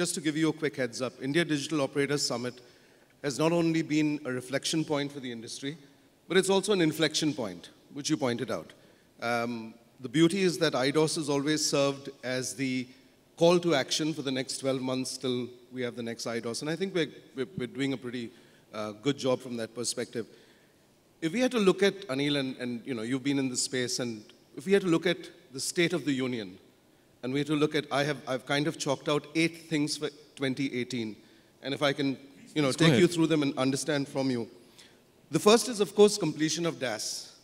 just to give you a quick heads up, India Digital Operators Summit has not only been a reflection point for the industry, but it's also an inflection point, which you pointed out. Um, the beauty is that IDOS has always served as the call to action for the next 12 months till we have the next IDOS. And I think we're, we're, doing a pretty uh, good job from that perspective. If we had to look at, Anil, and, and you know, you've been in this space, and if we had to look at the state of the union, and we had to look at, I have, I've kind of chalked out eight things for 2018. And if I can, you know, Let's take you through them and understand from you. The first is, of course, completion of DAS,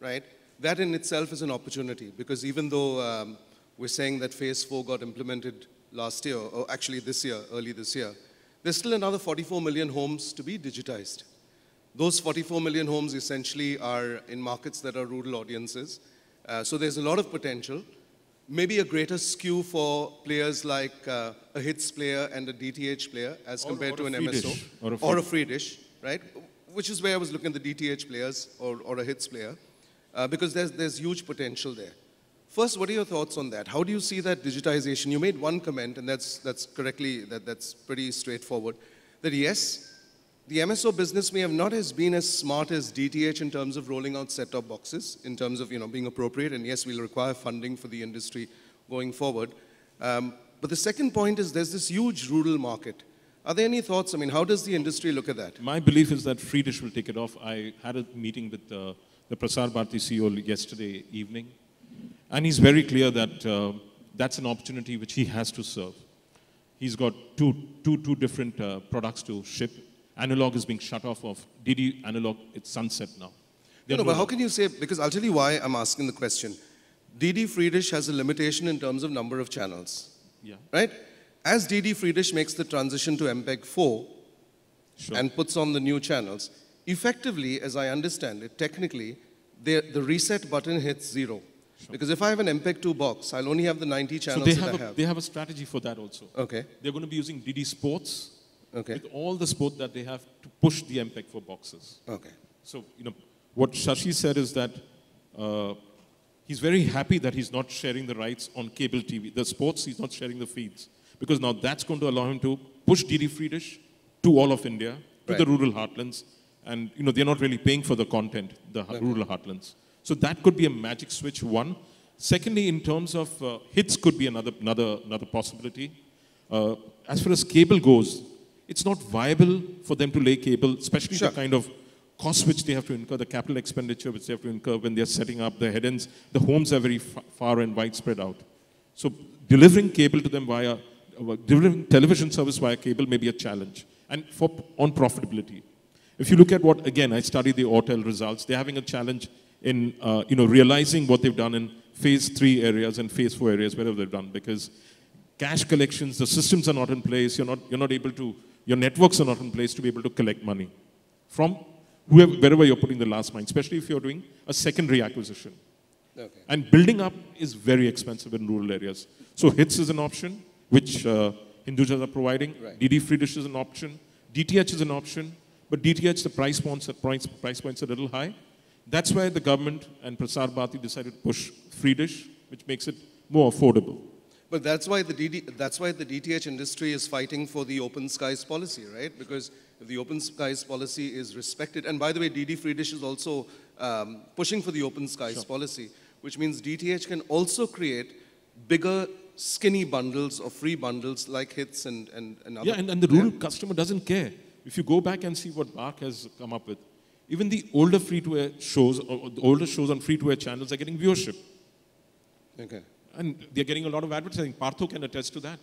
right? That in itself is an opportunity because even though um, we're saying that phase four got implemented last year, or actually this year, early this year, there's still another 44 million homes to be digitized. Those 44 million homes essentially are in markets that are rural audiences. Uh, so there's a lot of potential maybe a greater skew for players like uh, a hits player and a DTH player as or, compared or to an MSO. Dish, or, a or a free dish, right? Which is where I was looking at the DTH players or, or a hits player, uh, because there's, there's huge potential there. First, what are your thoughts on that? How do you see that digitization? You made one comment, and that's, that's correctly, that, that's pretty straightforward, that yes, the MSO business may have not as been as smart as DTH in terms of rolling out set-top boxes, in terms of you know, being appropriate, and yes, we'll require funding for the industry going forward. Um, but the second point is there's this huge rural market. Are there any thoughts? I mean, how does the industry look at that? My belief is that Free Dish will take it off. I had a meeting with uh, the Prasar Bharati CEO yesterday evening, and he's very clear that uh, that's an opportunity which he has to serve. He's got two, two, two different uh, products to ship analog is being shut off of DD analog, it's sunset now. No, no, but how can you say, because I'll tell you why I'm asking the question. DD Free Dish has a limitation in terms of number of channels. Yeah. Right? As DD Free Dish makes the transition to MPEG 4 sure. and puts on the new channels, effectively, as I understand it, technically, the reset button hits zero. Sure. Because if I have an MPEG 2 box, I'll only have the 90 channels so they have, a, have. They have a strategy for that also. Okay. They're going to be using DD Sports okay. with all the sport that they have to push the MPEG 4 boxes. Okay. So, you know, what Shashi said is that uh, he's very happy that he's not sharing the rights on cable TV. The sports, he's not sharing the feeds. Because now that's going to allow him to push DD Free Dish to all of India, to right. the rural heartlands. And, you know, they're not really paying for the content, the okay. rural heartlands. So that could be a magic switch, one. Secondly, in terms of uh, hits could be another, another, another possibility. Uh, as far as cable goes, it's not viable for them to lay cable, especially sure. the kind of costs which they have to incur, the capital expenditure which they have to incur when they're setting up the head ends. The homes are very far and widespread out. So delivering cable to them via, uh, delivering television service via cable may be a challenge. And for on profitability. If you look at what, again, I studied the Airtel results, they're having a challenge in, uh, you know, realizing what they've done in phase three areas and phase four areas, wherever they've done, because cash collections, the systems are not in place, you're not, you're not able to your networks are not in place to be able to collect money from whoever, wherever you're putting the last mile, especially if you're doing a secondary acquisition. Okay. And building up is very expensive in rural areas. So HITS is an option, which uh, Hindujas are providing. Right. DD Free Dish is an option. DTH is an option. But DTH, the price points, price, price points are a little high. That's why the government and Prasar Bharati decided to push Free Dish, which makes it more affordable. But that's why the DD, that's why the DTH industry is fighting for the open skies policy, right? Because if the open skies policy is respected, and by the way, DD Free Dish is also um, pushing for the open skies sure. policy, which means DTH can also create bigger skinny bundles or free bundles like hits and, and, and other. Yeah, and, and the rural yeah. customer doesn't care. If you go back and see what BARC has come up with, even the older free-to-air shows, or the older shows on free-to-air channels are getting viewership. Okay. And they're getting a lot of advertising. Partho can attest to that.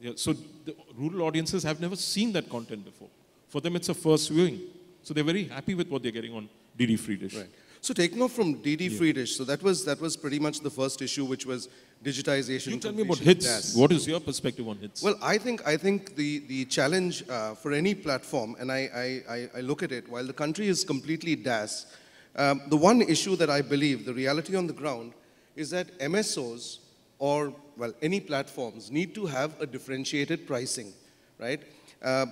Yeah, so the rural audiences have never seen that content before. For them, it's a first viewing. So they're very happy with what they're getting on DD Free Dish. Right. So taking off from DD yeah. Free Dish, so that was that was pretty much the first issue, which was digitization. You tell me about hits. Yes. What is your perspective on hits? Well, I think I think the the challenge uh, for any platform, and I, I, I look at it, while the country is completely DAS, um, the one issue that I believe, the reality on the ground, is that MSOs or, well, any platforms need to have a differentiated pricing, right? Uh,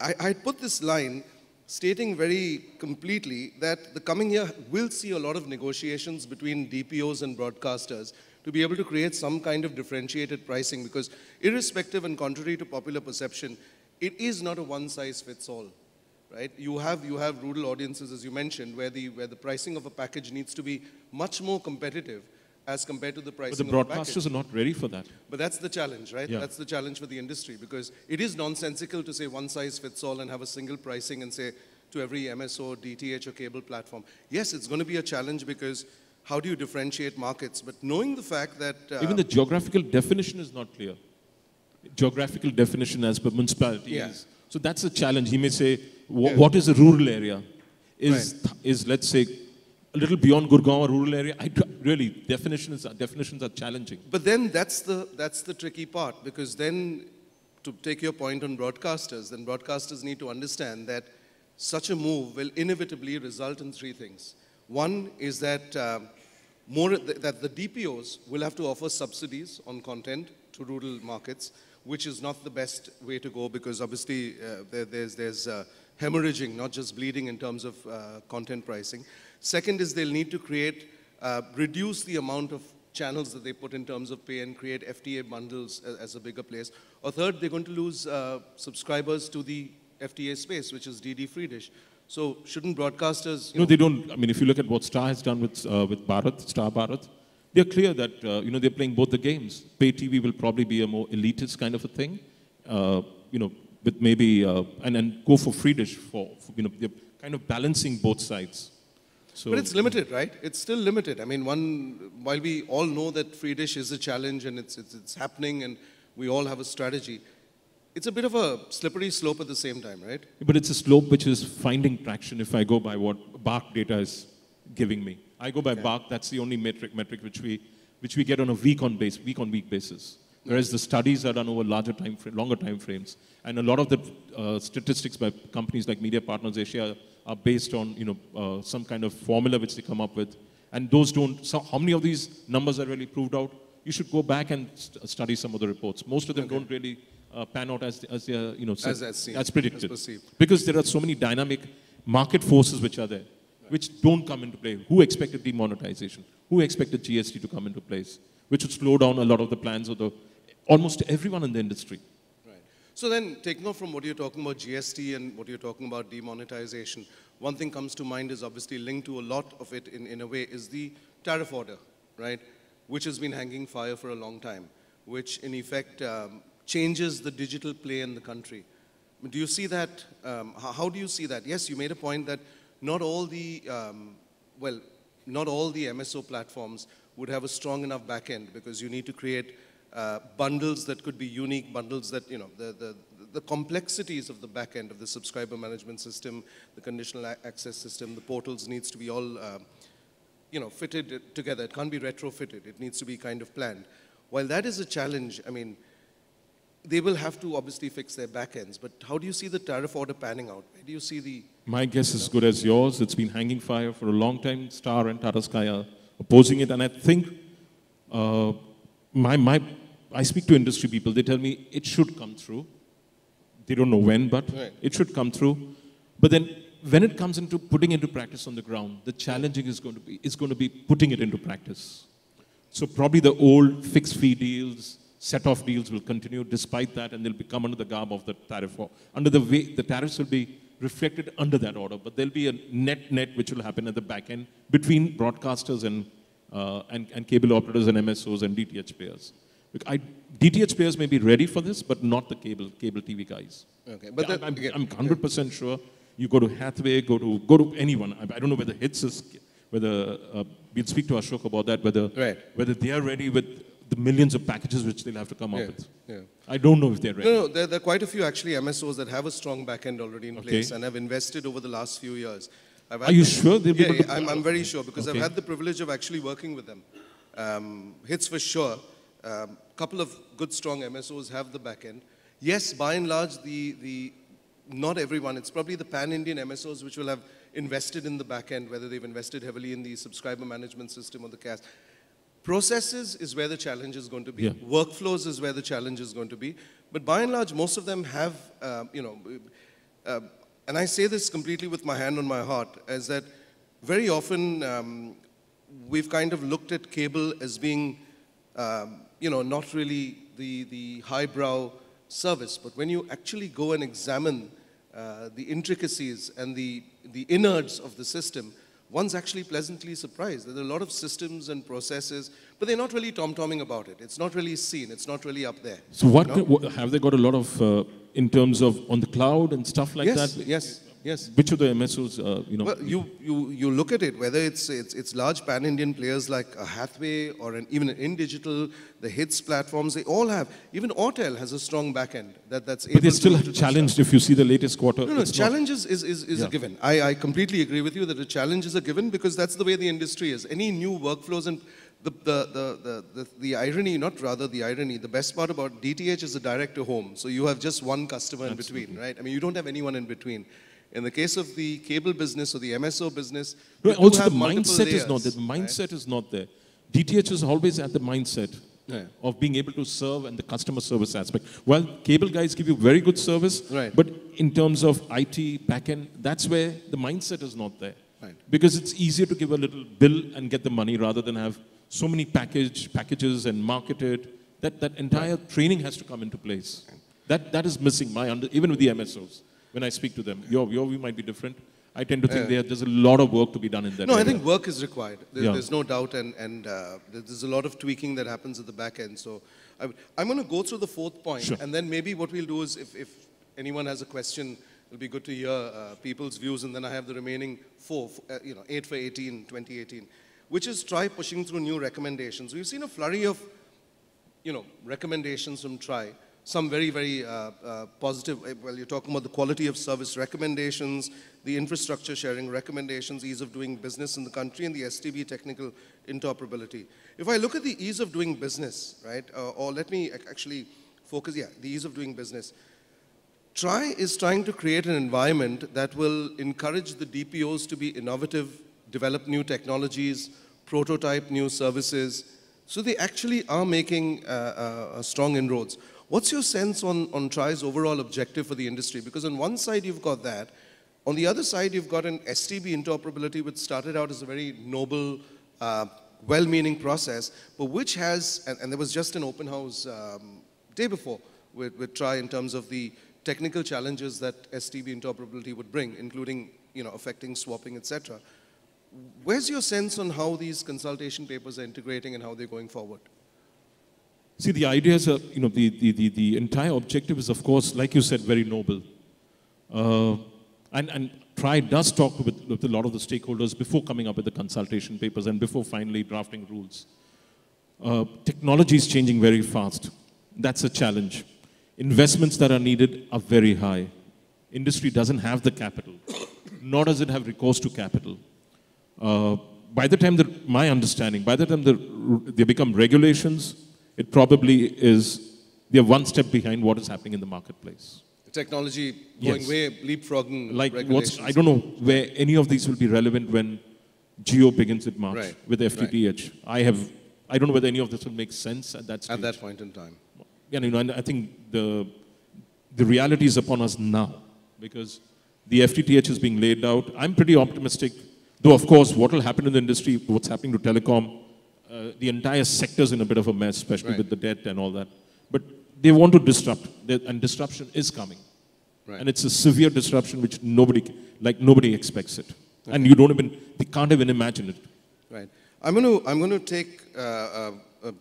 I, I put this line stating very completely that the coming year will see a lot of negotiations between DPOs and broadcasters to be able to create some kind of differentiated pricing because irrespective and contrary to popular perception, it is not a one size fits all. Right? You have, you have rural audiences, as you mentioned, where the, where the pricing of a package needs to be much more competitive as compared to the pricing But the broadcasters are not ready for that. But that's the challenge, right? Yeah. That's the challenge for the industry because it is nonsensical to say one size fits all and have a single pricing and say to every MSO, DTH, or cable platform. Yes, it's going to be a challenge because how do you differentiate markets? But knowing the fact that. Uh, Even the geographical definition is not clear. Geographical definition as per municipality Yeah. is. So that's a challenge. He may say, Yeah. what is a rural area? Is, is let's say, a little beyond Gurgaon, a rural area? I really, definitions are, definitions are challenging. But then that's the, that's the tricky part because then, to take your point on broadcasters, then broadcasters need to understand that such a move will inevitably result in three things. One is that um, more that the DPOs will have to offer subsidies on content to rural markets, which is not the best way to go because obviously uh, there, there's, there's uh, hemorrhaging, not just bleeding in terms of uh, content pricing. Second is they'll need to create, uh, reduce the amount of channels that they put in terms of pay and create FTA bundles as, as a bigger place. Or third, they're going to lose uh, subscribers to the FTA space, which is DD Free Dish. So shouldn't broadcasters, You know, they don't, I mean, if you look at what Star has done with, uh, with Bharat, Star Bharat, they're clear that, uh, you know, they're playing both the games. Pay TV will probably be a more elitist kind of a thing, uh, you know, with maybe, uh, and then go for free dish for, for, you know, they're kind of balancing both sides. So, But it's limited, right? It's still limited. I mean, one, while we all know that free dish is a challenge and it's, it's, it's happening and we all have a strategy, it's a bit of a slippery slope at the same time, right? but it's a slope which is finding traction if I go by what BARC data is giving me. I go by BARC, that's the only metric, metric which, we, which we get on a week on, base, week on week basis. Whereas the studies are done over larger time frame, longer time frames. And a lot of the uh, statistics by companies like Media Partners Asia are based on you know, uh, some kind of formula which they come up with. And those don't, so how many of these numbers are really proved out? You should go back and st- study some of the reports. Most of them don't really uh, pan out as, as they are, you know, As- as seen, as as predicted. perceived. Because there are so many dynamic market forces which are there, which don't come into play. Who expected demonetization? Who expected GST to come into place? Which would slow down a lot of the plans of the almost everyone in the industry. So then, taking off from what you're talking about GST and what you're talking about demonetization, one thing comes to mind is obviously linked to a lot of it in, in a way is the tariff order, right? Which has been hanging fire for a long time, which in effect um, changes the digital play in the country. Do you see that? Um, how, how do you see that? Yes, you made a point that not all the, um, well, not all the MSO platforms would have a strong enough backend because you need to create uh, bundles that could be unique, bundles that, you know, the, the, the complexities of the back end of the subscriber management system, the conditional access system, the portals needs to be all, um, you know, fitted together. It can't be retrofitted. It needs to be kind of planned. While that is a challenge, I mean, they will have to obviously fix their back ends, but how do you see the tariff order panning out? Where do you see the My guess is good as yours. It's been hanging fire for a long time. Star and Tata Sky are opposing it, and I think uh, my, my, I speak to industry people. They tell me it should come through. They don't know when, but Right. it should come through. But then, when it comes into putting into practice on the ground, the challenging is going to be is going to be putting it into practice. So probably the old fixed fee deals, set-off deals will continue despite that, and they'll become under the garb of the tariff. Or under the way the tariffs will be reflected under that order, but there'll be a net net which will happen at the back end between broadcasters and uh, and, and cable operators and MSOs and DTH players. I, DTH players may be ready for this, but not the cable cable TV guys. Okay, but Yeah, that- I'm, again- I'm 100% sure. You go to Hathway, go to go to anyone. I, I don't know whether hits is whether uh, we'll speak to Ashok about that. Whether Right. whether they are ready with the millions of packages which they'll have to come Yeah, up with. yeah. I don't know if they're ready. No, no, there, there are quite a few actually MSOs that have a strong backend already in Okay. place and have invested over the last few years. Are you the- sure they'll yeah, I'm, I'm very sure because Okay. I've had the privilege of actually working with them. Um, hits for sure. A couple of good, strong MSOs have the backend. Yes, by and large, the, the not everyone. It's probably the pan-Indian MSOs which will have invested in the backend, whether they've invested heavily in the subscriber management system or the CAS. Processes is where the challenge is going to be. Yeah. Workflows is where the challenge is going to be. But by and large, most of them have, uh, you know, uh, and I say this completely with my hand on my heart, is that very often um, we've kind of looked at cable as being um, you know, not really the, the highbrow service. But when you actually go and examine uh, the intricacies and the, the innards of the system, one's actually pleasantly surprised. There are a lot of systems and processes, but they're not really tom-tomming about it. It's not really seen. It's not really up there. So what, you know? have they got a lot of uh, in terms of on the cloud and stuff like yes, that? yes, yes. Which of the MSOs, uh, you know? Well, you, you, you look at it, whether it's, it's, it's large pan-Indian players like a Hathway or an, even in digital, the hits platforms, they all have. Even Airtel has a strong back end that, that's able but they still touch challenged if you see the latest quarter. No, no, it's not- challenge is, is, is, is a given. I, I completely agree with you that a challenge is a given because that's the way the industry is. Any new workflows and the, the, the, the, the, the irony, not rather the irony, the best part about DTH is a direct to home. So you have just one customer in between, right? I mean, you don't have anyone in between. In the case of the cable business or the MSO business, do also, the mindset is not there. layers, The right? mindset is not there. DTH is always at the mindset Yeah. of being able to serve and the customer service aspect. Well, cable guys give you very good service, Right. but in terms of IT backend, that's where the mindset is not there. Right. Because it's easier to give a little bill and get the money rather than have so many package packages and market it. That that entire training has to come into place. That that is missing. My under, even with the MSOs, when I speak to them, your your view might be different. I tend to think there, there's a lot of work to be done in that. No, I think work is required. There, Yeah. There's no doubt, and, and uh, there's a lot of tweaking that happens at the back end. So I, am going to go through the fourth point, Sure. and then maybe what we'll do is if, if anyone has a question, it'll be good to hear uh, people's views, and then I have the remaining four, uh, you know, eight for 18, 2018, which is try pushing through new recommendations. We've seen a flurry of you know, recommendations from TRAI, some very, very uh, uh, positive, uh, well, you're talking about the quality of service recommendations, the infrastructure sharing recommendations, ease of doing business in the country, and the STB technical interoperability. If I look at the ease of doing business, right, uh, or let me actually focus, yeah, the ease of doing business. TRAI is trying to create an environment that will encourage the DPOs to be innovative, develop new technologies, prototype new services. So they actually are making uh, uh, strong inroads. What's your sense on, on TRAI's overall objective for the industry? Because on one side you've got that, on the other side you've got an STB interoperability which started out as a very noble, uh, well-meaning process, but which has, and, and there was just an open house um, day before with, with TRAI in terms of the technical challenges that STB interoperability would bring, including you know, affecting swapping, etc. Where's your sense on how these consultation papers are integrating and how they're going forward? See, the idea is, uh, you know, the, the, the, the entire objective is, of course, like you said, very noble. Uh, and, and TRAI does talk with, with a lot of the stakeholders before coming up with the consultation papers and before finally drafting rules. Uh, technology is changing very fast. That's a challenge. Investments that are needed are very high. Industry doesn't have the capital, nor does it have recourse to capital. Uh, by the time that, my understanding, by the time the, they become regulations, it probably is, they're one step behind what is happening in the marketplace. Technology going Yes. way, leapfrogging Like what's. I don't know where any of these will be relevant when Jio begins in March Right, with FTTH. I have, I don't know whether any of this will make sense at that stage. At that point in time. Yeah, you know, and I think the, the reality is upon us now because the FTTH is being laid out. I'm pretty optimistic, though, of course, what will happen in the industry, what's happening to telecom, uh, the entire sector's in a bit of a mess, especially Right. with the debt and all that. But they want to disrupt, and disruption is coming. Right. And it's a severe disruption which nobody, like nobody expects it. And you don't even, they can't even imagine it. Right. I'm going to I'm going to take uh, uh, uh,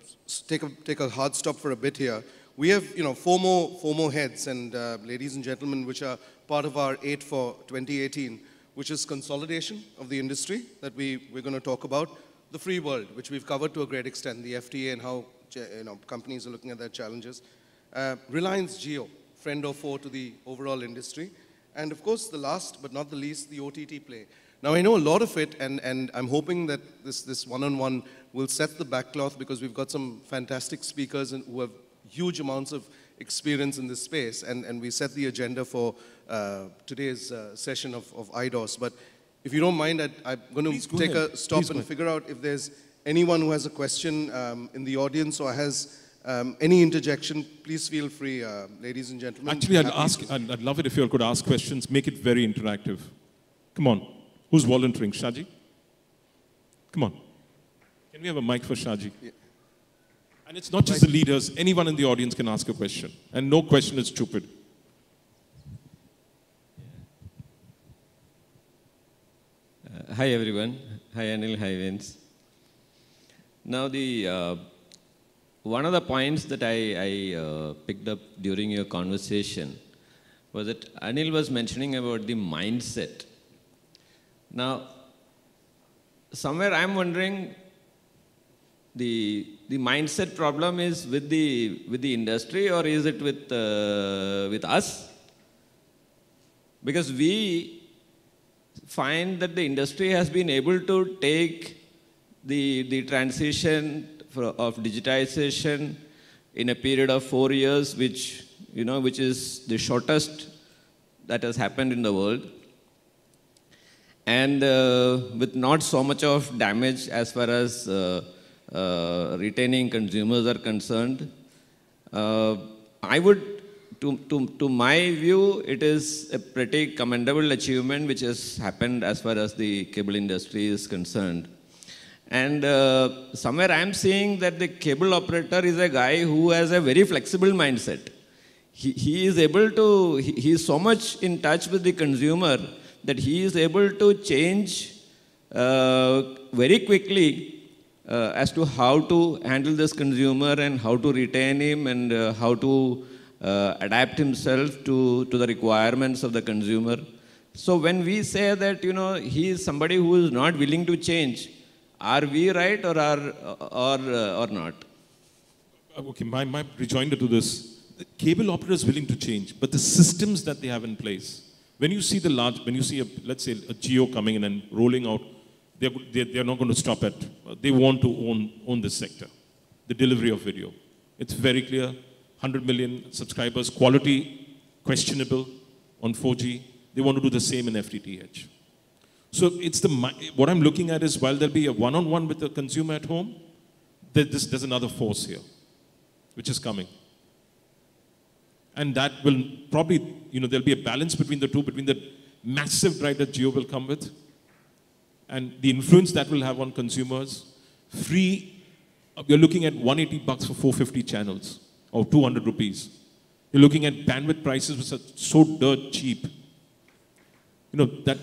take a take a hard stop for a bit here. We have you know four more four more heads and uh, ladies and gentlemen, which are part of our eight for 2018, which is consolidation of the industry that we we're going to talk about. The free world, which we've covered to a great extent, the FTA and how you know companies are looking at their challenges. Uh, Reliance Jio, friend or foe to the overall industry. And of course, the last but not the least, the OTT play. Now, I know a lot of it, and, and I'm hoping that this, this one-on-one will set the backcloth because we've got some fantastic speakers and who have huge amounts of experience in this space, and, and we set the agenda for uh, today's uh, session of, of IDOS. But if you don't mind, I, I'm going to go take ahead. a stop Please and figure out if there's anyone who has a question um, in the audience or has um, any interjection. Please feel free, uh, ladies and gentlemen. Actually, I'd ask, I'd, I'd love it if you all could ask questions, make it very interactive. Come on. Who's volunteering? Shaji? Come on. Can we have a mic for Shaji? And it's not just the leaders, anyone in the audience can ask a question. And no question is stupid. Hi everyone. Hi Anil. Hi Vince. Now the uh, one of the points that I, I uh, picked up during your conversation was that Anil was mentioning about the mindset. Now, somewhere I'm wondering the the mindset problem is with the with the industry or is it with uh, with us? Because we find that the industry has been able to take the, the transition of digitization in a period of four years, which, you know, which is the shortest that has happened in the world. And uh, with not so much of damage as far as uh, uh, retaining consumers are concerned, uh, I would to, to, to my view, it is a pretty commendable achievement which has happened as far as the cable industry is concerned. And uh, somewhere I'm seeing that the cable operator is a guy who has a very flexible mindset. He, he is able to, he, he is so much in touch with the consumer that he is able to change uh, very quickly uh, as to how to handle this consumer and how to retain him and uh, how to uh, adapt himself to, to the requirements of the consumer. So when we say that, you know, he is somebody who is not willing to change, are we right or are, or, uh, or not? Okay, my, my rejoinder to this, the cable operator is willing to change, but the systems that they have in place, when you see the large, when you see, a, let's say, a Jio coming in and rolling out, they're, they're, they're not going to stop at, they want to own, own this sector, the delivery of video. It's very clear, 100 million subscribers, quality questionable on 4G. They want to do the same in FTTH. So it's the what I'm looking at is while there'll be a one-on-one with the consumer at home, there's, there's another force here, which is coming. And that will probably, you know, there'll be a balance between the two, between the massive drive that Jio will come with and the influence that will have on consumers. Free, uh, you're looking at 180 bucks for 450 channels or 200 rupees. You're looking at bandwidth prices which are so dirt cheap. You know, that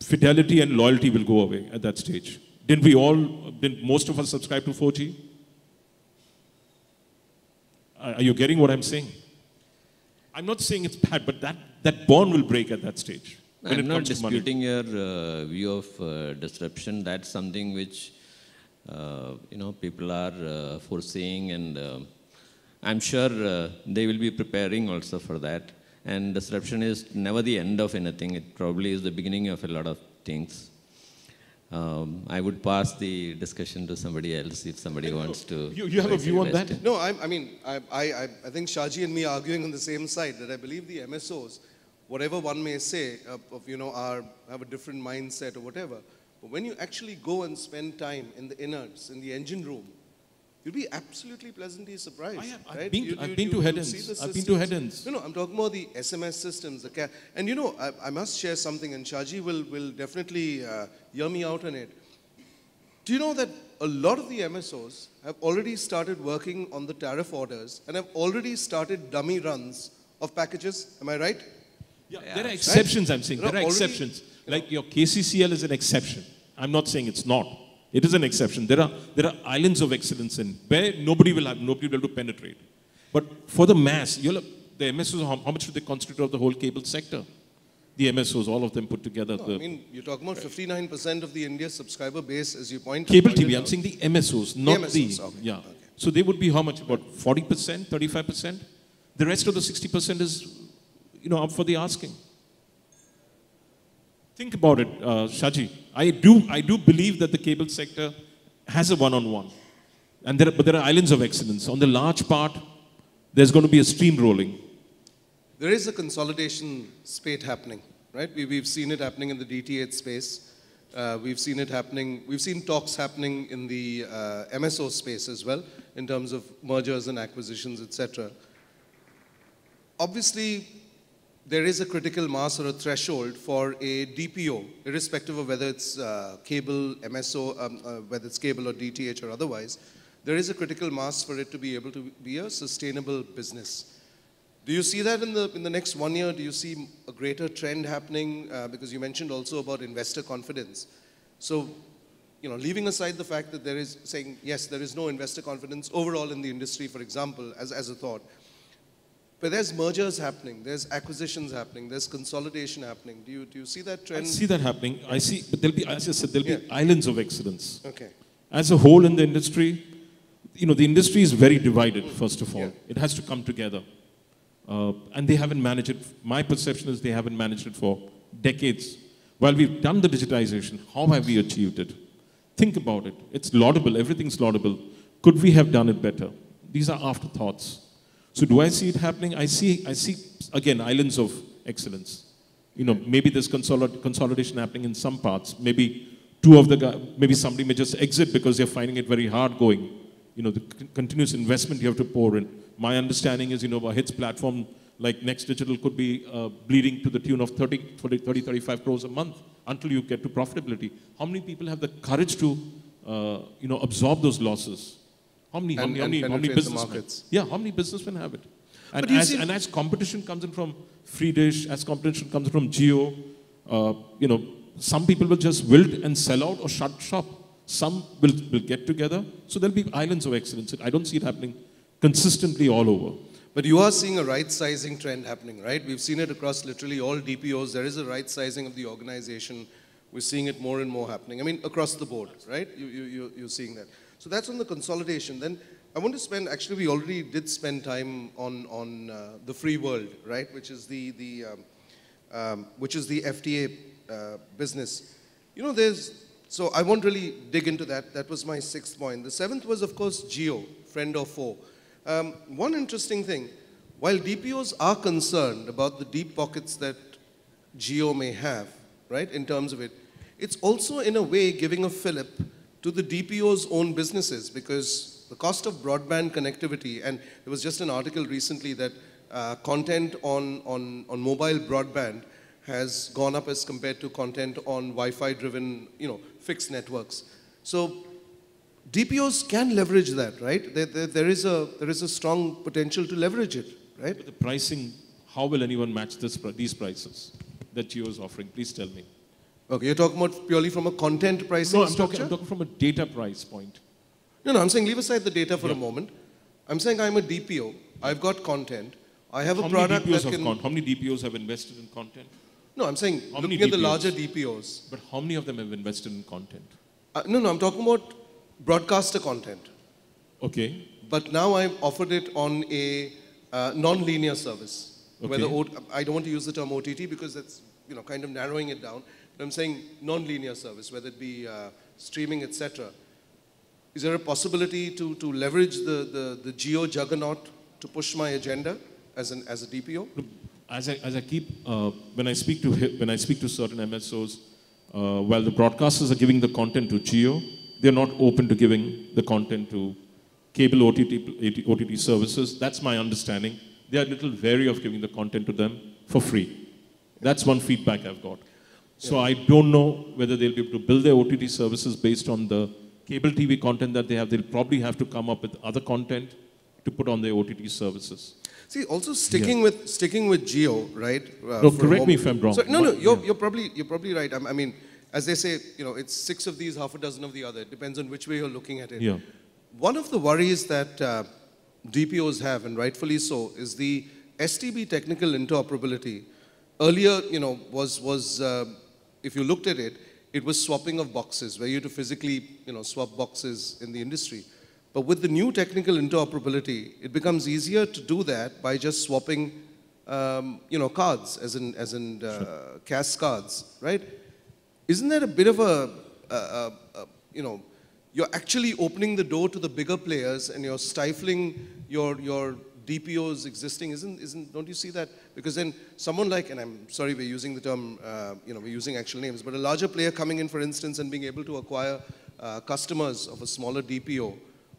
fidelity and loyalty will go away at that stage. Didn't we all, didn't most of us subscribe to 4G? Are you getting what I'm saying? I'm not saying it's bad, but that, that bond will break at that stage. I'm not disputing your uh, view of uh, disruption. That's something which, uh, you know, people are uh, foreseeing and uh, I'm sure uh, they will be preparing also for that. And disruption is never the end of anything. It probably is the beginning of a lot of things. Um, I would pass the discussion to somebody else if somebody wants to. You, you have a view on that? No, I, I mean, I, I, I think Shaji and me are arguing on the same side that I believe the MSOs, whatever one may say, of, of you know, are, have a different mindset or whatever. But when you actually go and spend time in the innards, in the engine room, You'll be absolutely pleasantly surprised. I have, right? I've been, you, I've you, been you, to Headends. I've been to Headends. No, no, I'm talking about the SMS systems. The and you know, I, I, must share something, and Shaji will, will definitely uh, hear me out on it. Do you know that a lot of the MSOs have already started working on the tariff orders and have already started dummy runs of packages? Am I right? Yeah, yeah. there are exceptions, right? I'm saying. There, there are, exceptions. Like your KCCL is an exception. I'm not saying it's not. It is an exception. There are, there are islands of excellence in where nobody will have, nobody will be able to penetrate. But for the mass, you'll, the MSOs, how, how, much do they constitute of the whole cable sector? The MSOs, all of them put together. No, the, I mean, you're talking about 59% of the India subscriber base, as you point Cable TV, I'm saying the MSOs, not the. the okay. Yeah. Okay. So they would be how much? About 40%, 35%? The rest of the 60% is, you know, up for the asking. Think about it, uh, Shaji. I do, I do believe that the cable sector has a one-on-one. And there, but there are islands of excellence. On the large part, there's going to be a stream rolling. There is a consolidation spate happening, right? We, we've seen it happening in the DTH space. Uh, we've seen it happening, we've seen talks happening in the uh, MSO space as well, in terms of mergers and acquisitions, etc. Obviously, there is a critical mass or a threshold for a DPO, irrespective of whether it's uh, cable, MSO, um, uh, whether it's cable or DTH or otherwise. there is a critical mass for it to be able to be a sustainable business. Do you see that in the, in the next one year? Do you see a greater trend happening? Uh, because you mentioned also about investor confidence. So, you know, leaving aside the fact that there is saying, yes, there is no investor confidence overall in the industry, for example, as, as a thought. But there's mergers happening, there's acquisitions happening, there's consolidation happening. Do you, do you see that trend? I see that happening. I see, but there'll be, as I said, there'll be islands of excellence. Okay. As a whole in the industry, you know, the industry is very divided, first of all. Yeah. It has to come together. Uh, and they haven't managed it. My perception is they haven't managed it for decades. While we've done the digitization, how have we achieved it? Think about it. It's laudable. Everything's laudable. Could we have done it better? These are afterthoughts. So do I see it happening? I see, I see again, islands of excellence. You know, maybe there's consolid- consolidation happening in some parts. Maybe two of the guys, maybe somebody may just exit because they're finding it very hard going. You know, the continuous investment you have to pour in. My understanding is, you know, a hits platform like Next Digital could be uh, bleeding to the tune of 30, 40, 30, 35 crores a month until you get to profitability. How many people have the courage to, uh, you know, absorb those losses? How many, how And- many, how and many, how many businessmen? markets. Yeah, how many businessmen have it? And But as, see- and as competition comes in from free dish, as competition comes from Jio, uh, you know, some people will just wilt and sell out or shut shop. Some will, will get together. So there'll be islands of excellence. I don't see it happening consistently all over. But you are seeing a right sizing trend happening, right? We've seen it across literally all DPOs. There is a right sizing of the organization. We're seeing it more and more happening. I mean, across the board, right? You, you, you, you're seeing that. So that's on the consolidation. Then I want to spend, actually, we already did spend time on, on uh, the free world, right? Which is the, the, um, um, which is the FTA uh, business. You know, there's, so I won't really dig into that. That was my sixth point. The seventh was, of course, Jio, friend or foe. Um, one interesting thing, while DPOs are concerned about the deep pockets that Jio may have, right, in terms of it, it's also in a way giving a fillip to the DPO's own businesses because the cost of broadband connectivity, and there was just an article recently that uh, content on, on, on mobile broadband has gone up as compared to content on Wi-Fi driven, you know, fixed networks. So DPOs can leverage that, right? There, there, there, is a, there is a strong potential to leverage it, right? But the pricing, how will anyone match this, these prices that Jio is offering? Please tell me. Okay, you're talking about purely from a content pricing No, I'm structure? talking, I'm talking from a data price point. No, no, I'm saying leave aside the data for a Yeah. moment. I'm saying I'm a DPO. I've got content. I have a How many, product DPOs that have can. how many DPOs have invested in content? no, I'm saying How many looking at the larger DPOs. But how many of them have invested in content? Uh, no, no, I'm talking about broadcaster content. Okay. But now I've offered it on a uh, non-linear service. Where the Okay. O- I don't want to use the term OTT because that's you know kind of narrowing it down. But I'm saying non-linear service, whether it be uh, streaming, etc. Is there a possibility to, to leverage the, the, the Jio juggernaut to push my agenda as, an, as a DPO? As I, as I keep, uh, when I speak to when I speak to certain MSOs, uh, while the broadcasters are giving the content to Jio, they're not open to giving the content to cable OTT, OTT services. That's my understanding. They are a little wary of giving the content to them for free. That's one feedback I've got. So I don't know whether they'll be able to build their OTT services based on the cable TV content that they have. They'll probably have to come up with other content to put on their OTT services. See, also sticking with sticking with Jio, right? Uh, No, correct me if I'm wrong. So, no, no, you're, yeah. you're probably you're probably right. I'm- I mean, as they say, you know, it's six of these, half a dozen of the other. It depends on which way you're looking at it. Yeah. One of the worries that uh, DPOs have, and rightfully so, is the STB technical interoperability. Earlier, you know, was was uh, if you looked at it, it was swapping of boxes, where you had to physically, you know, swap boxes in the industry. But with the new technical interoperability, it becomes easier to do that by just swapping, um, you know, cards, as in as in uh, CAS cards, right? Isn't that a bit of a, a, a, a, you know, you're actually opening the door to the bigger players and you're stifling your, your DPOs existing? Isn't, isn't, don't you see that? Because then someone like, and I'm sorry we're using the term, uh, you know, we're using actual names, but a larger player coming in, for instance, and being able to acquire uh, customers of a smaller DPO,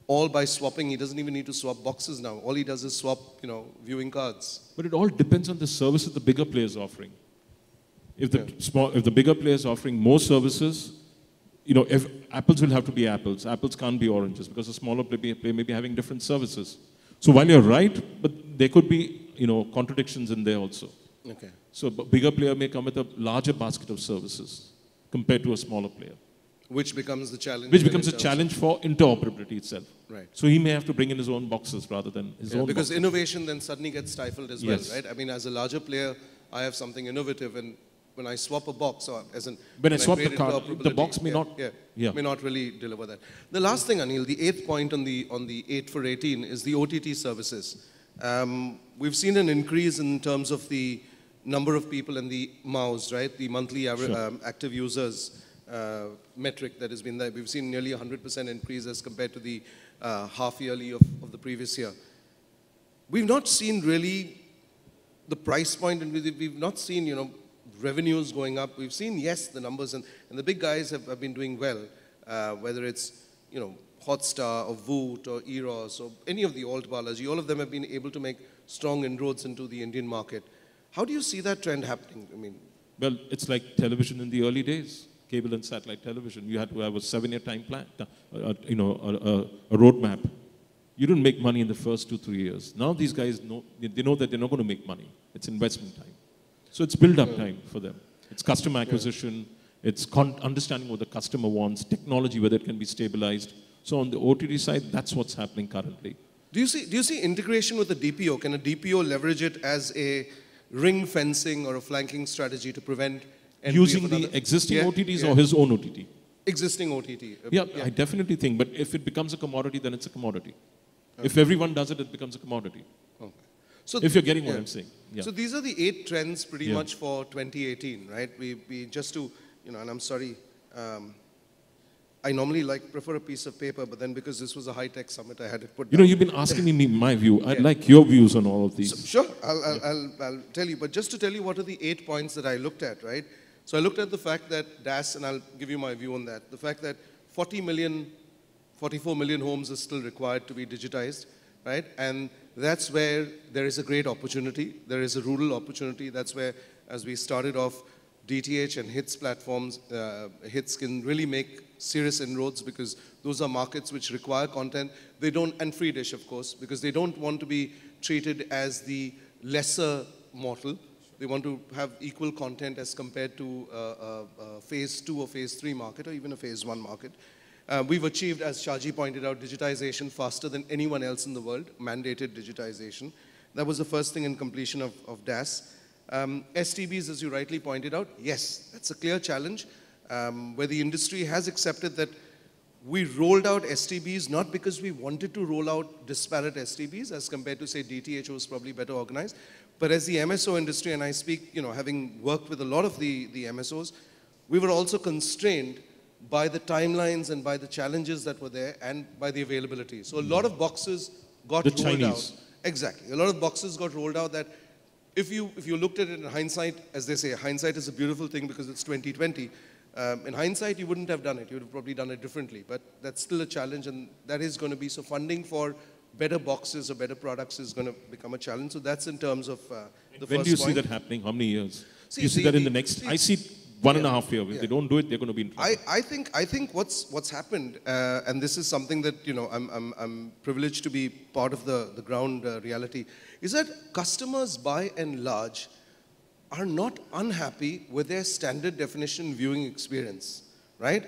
all by swapping, he doesn't even need to swap boxes now. All he does is swap, you know, viewing cards. But it all depends on the service that the bigger player is offering. If the small, if the bigger player is offering more services, you know, if apples will have to be apples. Apples can't be oranges because a smaller play, play may be having different services. So while you're right, but there could be, you know, contradictions in there also. Okay. So a bigger player may come with a larger basket of services compared to a smaller player, Which becomes the challenge. which becomes a challenge for interoperability itself. Right. So he may have to bring in his own boxes rather than his Yeah, own because boxes. innovation then suddenly gets stifled as Yes. well, right? I mean, as a larger player, I have something innovative, and when I swap a box, or as in When I swap the create card, the box may yeah, not- yeah, yeah. may not really deliver that. The last thing, Anil, the eighth point on the on the eight for 18 is the OTT services. Um, we've seen an increase in terms of the number of people and the MAUs, right? The monthly average, Sure. um, active users uh, metric that has been there. We've seen nearly 100% increase as compared to the uh, half yearly of, of the previous year. We've not seen really the price point, and we've not seen, you know, revenues going up. We've seen, yes, the numbers, and, and the big guys have, have been doing well, uh, whether it's, you know, Hotstar or Voot or Eros or any of the alt Balaji, all of them have been able to make strong inroads into the Indian market. How do you see that trend happening? I mean, Well, it's like television in the early days, cable and satellite television. You had to have a seven-year time plan, uh, uh, you know, a, a, a roadmap. You didn't make money in the first two, three years. Now these guys know, they know that they're not going to make money. It's investment time. So it's build-up time for them. It's customer acquisition. It's con- understanding what the customer wants, technology, whether it can be stabilized. So on the OTT side, that's what's happening currently. do you see, do you see integration with the DPO? Can a DPO leverage it as a ring fencing or a flanking strategy to prevent Using of the existing Yeah, OTTs yeah. or his own OTT? existing OTT? uh, Yeah, I definitely think. But if it becomes a commodity, then it's a commodity. If everyone does it, it becomes a commodity. So If you're getting what yeah. I'm saying. Yeah. So these are the eight trends pretty Yeah. much for 2018, right? We, we just to, you know, and I'm sorry, um, I normally like prefer a piece of paper, but then because this was a high-tech summit, I had it put You know, you've been asking me my view. I'd like your views on all of these. So, sure, I'll, I'll, I'll, I'll tell you. But just to tell you what are the eight points that I looked at, right? So I looked at the fact that DAS, and I'll give you my view on that, the fact that 40 million, 44 million homes is still required to be digitized, right? And that's where there is a great opportunity. There is a rural opportunity. That's where, as we started off, DTH and HITS platforms, uh, HITS can really make serious inroads because those are markets which require content. They don't, and free dish, of course, because they don't want to be treated as the lesser mortal. They want to have equal content as compared to uh, uh, uh, phase two or phase three market or even a phase one market. Uh, we've achieved, as Shaji pointed out, digitization faster than anyone else in the world, mandated digitization. That was the first thing in completion of, of DAS. Um, STBs, as you rightly pointed out, yes, that's a clear challenge um, where the industry has accepted that we rolled out STBs not because we wanted to roll out disparate STBs as compared to say DTH was probably better organized, but as the MSO industry, and I speak, you know, having worked with a lot of the, the MSOs, we were also constrained by the timelines and by the challenges that were there and by the availability. So a lot of boxes got The rolled Chinese. out. Exactly. A lot of boxes got rolled out that if you, if you looked at it in hindsight, as they say, hindsight is a beautiful thing because it's 2020. Um, in hindsight, you wouldn't have done it. You would have probably done it differently. But that's still a challenge, and that is going to be so funding for better boxes or better products is going to become a challenge. So that's in terms of uh, the when first do you see that happening? How many years? See, do you see that in the the- next? see- I see one and a half year. If Yeah. they don't do it, they're going to be in trouble. I, I think I think what's what's happened, uh, and this is something that you know I'm I'm, I'm privileged to be part of the the ground uh, reality, is that customers by and large are not unhappy with their standard definition viewing experience, right?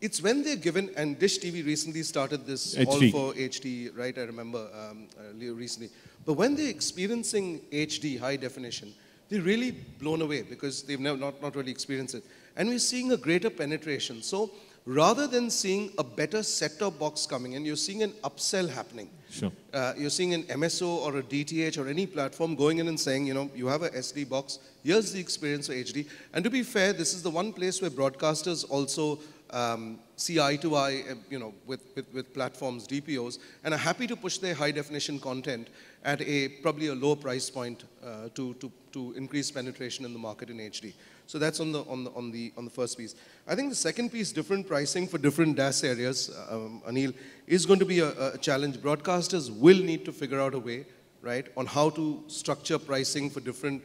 It's when they're given, and Dish TV recently started this all for HD, right? I remember um, earlier recently. But when they're experiencing HD, high definition, they're really blown away because they've never, not, not really experienced it. And we're seeing a greater penetration. So rather than seeing a better set-top box coming in, you're seeing an upsell happening. Sure. Uh, you're seeing an MSO or a DTH or any platform going in and saying, you know, you have a SD box, here's the experience for HD. And to be fair, this is the one place where broadcasters also um, see eye to eye, you know, with, with, with platforms, DPOs, and are happy to push their high definition content at a probably a low price point uh, to, to, to increase penetration in the market in HD. So that's on the, on, the, on, the, on the first piece. I think the second piece, different pricing for different DAS areas, um, Anil, is going to be a, a challenge. Broadcasters will need to figure out a way, right, on how to structure pricing for different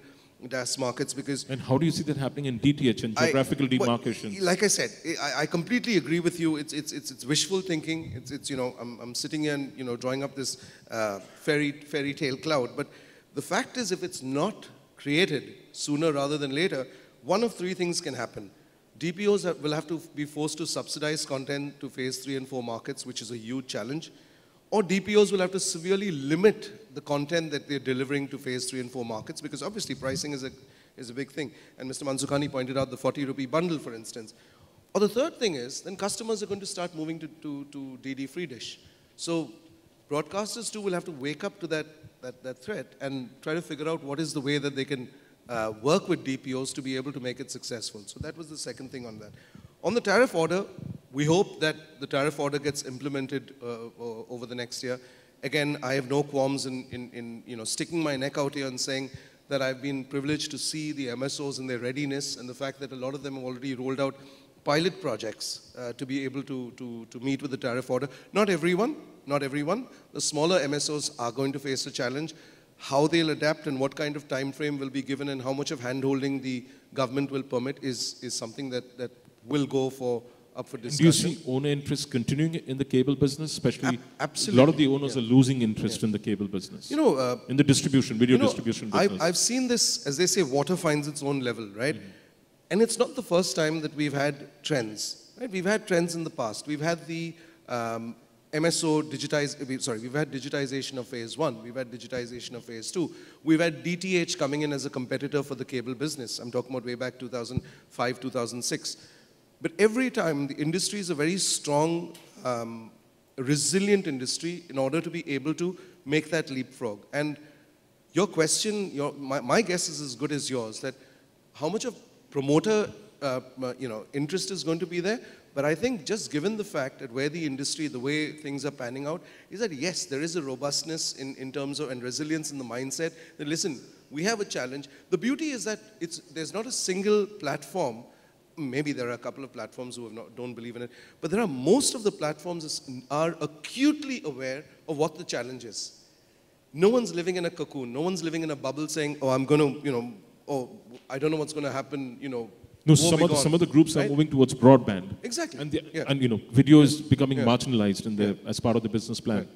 DAS markets because And how do you see that happening in DTH and I- geographical well, demarcations? like I said, I, I completely agree with you. It's, it's, it's, it's wishful thinking. It's, it's you know, I'm, I'm sitting here and, you know, drawing up this uh, fairy, fairy tale cloud. But the fact is, if it's not created sooner rather than later, one of three things can happen. DPOs have, will have to be forced to subsidize content to phase three and four markets, which is a huge challenge. Or DPOs will have to severely limit the content that they're delivering to phase three and four markets because obviously pricing is a, is a big thing. And Mr. Mansukhani pointed out the 40 rupee bundle, for instance. Or the third thing is, then customers are going to start moving to, to, to DD free dish. So broadcasters too will have to wake up to that, that, that threat and try to figure out what is the way that they can uh, work with DPOs to be able to make it successful. So that was the second thing on that. On the tariff order, we hope that the tariff order gets implemented uh, over the next year. Again, I have no qualms in, in, in you know, sticking my neck out here and saying that I've been privileged to see the MSOs and their readiness and the fact that a lot of them have already rolled out pilot projects uh, to be able to, to, to meet with the tariff order. Not everyone, not everyone. The smaller MSOs are going to face a challenge. How they'll adapt and what kind of time frame will be given and how much of handholding the government will permit is, is something that, that will go for up for Do you see owner interest continuing in the cable business, especially Ab- a lot of the absolutely, owners are losing interest in the cable business, You know, uh, in the distribution, video You know, distribution I've. I've seen this, as they say, water finds its own level, right? And it's not the first time that we've had trends, right? We've had trends in the past. We've had the um, MSO digitize, sorry, we've had digitization of phase one. We've had digitization of phase two. We've had DTH coming in as a competitor for the cable business. I'm talking about way back 2005, 2006. But every time, the industry is a very strong, um, resilient industry in order to be able to make that leapfrog. And your question, your, my, my guess is as good as yours, that how much of promoter uh, you know, interest is going to be there. But I think just given the fact that where the industry, the way things are panning out, is that yes, there is a robustness in, in terms of and resilience in the mindset that listen, we have a challenge. The beauty is that it's, there's not a single platform maybe there are a couple of platforms who have not, don't believe in it, but there are most of the platforms are acutely aware of what the challenge is. No one's living in a cocoon. No one's living in a bubble saying, "Oh, I'm going to, you know, oh, I don't know what's going to happen." You know, no, some of, the, some of the groups are moving towards broadband. Exactly. And, the, Yeah. and you know, video is becoming Yeah. marginalized in the, Yeah. as part of the business plan. Right.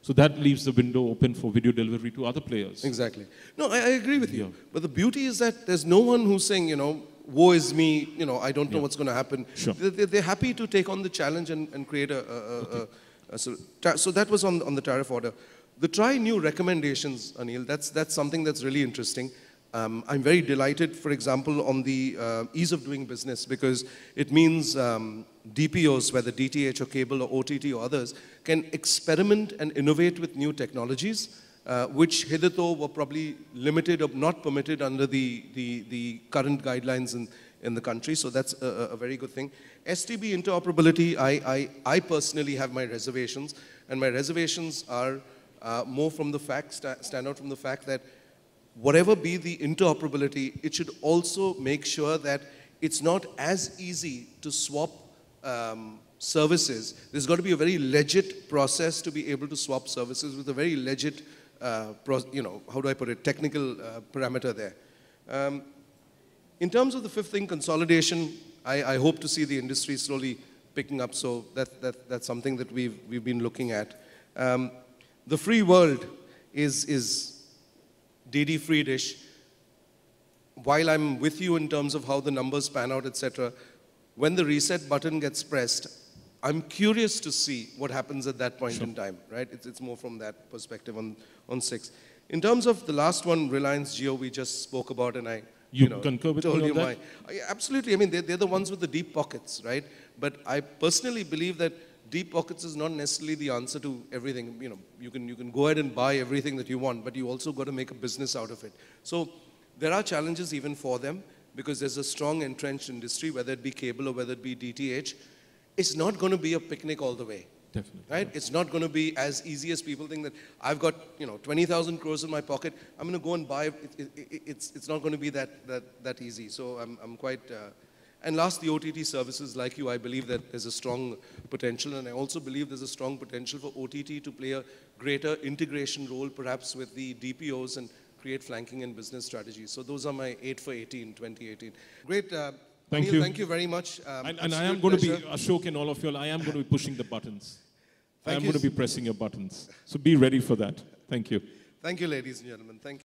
So that leaves the window open for video delivery to other players. Exactly. No, I, I agree with you. But the beauty is that there's no one who's saying, you know, woe is me, you know, I don't know what's going to happen. Sure. They're, they're- they're happy to take on the challenge and, and create a, a, a, a, a so, so that was on, on the tariff order. The TRAI new recommendations, Anil, that's, that's something that's really interesting. Um, I'm very delighted, for example, on the uh, ease of doing business because it means um, DPOs, whether DTH or cable or OTT or others, can experiment and innovate with new technologies uh, which hitherto were probably limited or not permitted under the, the, the current guidelines in, in the country. So that's a, a- very good thing. STB interoperability, I, I, I personally have my reservations, and my reservations are uh, more from the fact, sta- stand out from the fact that whatever be the interoperability, it should also make sure that it's not as easy to swap um, services. There's got to be a very legit process to be able to swap services with a very legit, you know, how do I put it, technical uh, parameter there. Um, in terms of the fifth thing, consolidation, I, I hope to see the industry slowly picking up. So that, that, that's something that we've, we've been looking at. Um, the free world is, is DD free dish. While I'm with you in terms of how the numbers pan out, etc., when the reset button gets pressed, I'm curious to see what happens at that point in time, right? It's, it's more from that perspective on, on six. In terms of the last one, Reliance Jio, we just spoke about, and I You know, concur with told you that? my Absolutely. I mean, they're, they're the ones with the deep pockets, right? But I personally believe that deep pockets is not necessarily the answer to everything. You know, you can, you can go ahead and buy everything that you want, but you also got to make a business out of it. So there are challenges even for them because there's a strong entrenched industry, whether it be cable or whether it be DTH. It's not going to be a picnic all the way Definitely. right? It's not going to be as easy as people think that I've got, you know, 20,000 crores in my pocket. I'm going to go and buy. It, it, it, it's, it's not going to be that, that, that easy. So I'm, I'm quite. Uh, and last, the OTT services, like you, I believe that there's a strong potential, and I also believe there's a strong potential for OTT to play a greater integration role, perhaps with the DPOs. And create flanking and business strategies. So those are my 8 for 18, 2018. Great. Uh, Thank Anil, you. Thank you very much. Um, And, and I am going to be, pleasure. Ashok and all of you, all, I am going to be pushing the buttons. I am you. going to be pressing your buttons. So be ready for that. Thank you. Thank you, ladies and gentlemen. Thank you.